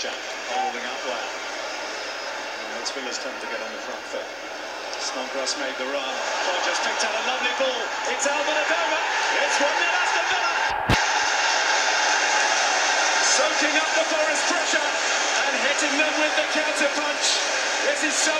Jack holding up well. And it's Villa's turn to get on the front foot. Snodgrass made the run. Rogers picked out a lovely ball. It's Albert Adomah. It's 1 0 Aston Villa. Soaking up the Forest pressure and hitting them with the counter punch. This is so.